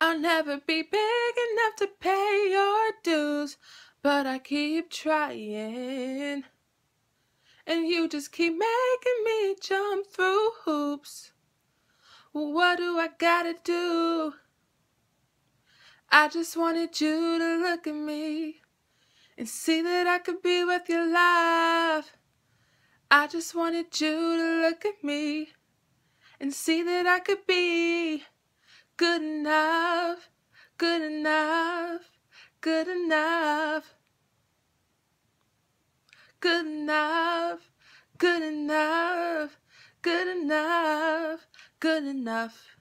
I'll never be big enough to pay your dues, but I keep trying. And you just keep making me jump through hoops. What do I gotta do? I just wanted you to look at me and see that I could be with your life. I just wanted you to look at me and see that I could be good enough, good enough, good enough, good enough, good enough, good enough, good enough.